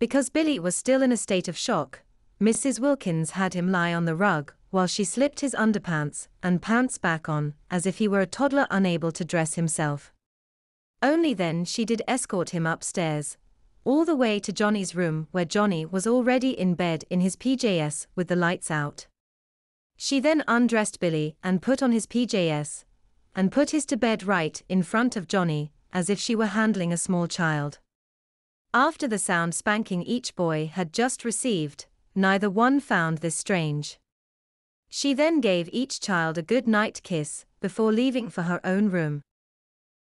Because Billy was still in a state of shock, Mrs. Wilkins had him lie on the rug while she slipped his underpants and pants back on, as if he were a toddler unable to dress himself. Only then she did escort him upstairs, all the way to Johnny's room where Johnny was already in bed in his PJS with the lights out. She then undressed Billy and put on his PJS, and put his to bed right in front of Johnny, as if she were handling a small child. After the sound spanking each boy had just received, neither one found this strange. She then gave each child a good night kiss before leaving for her own room.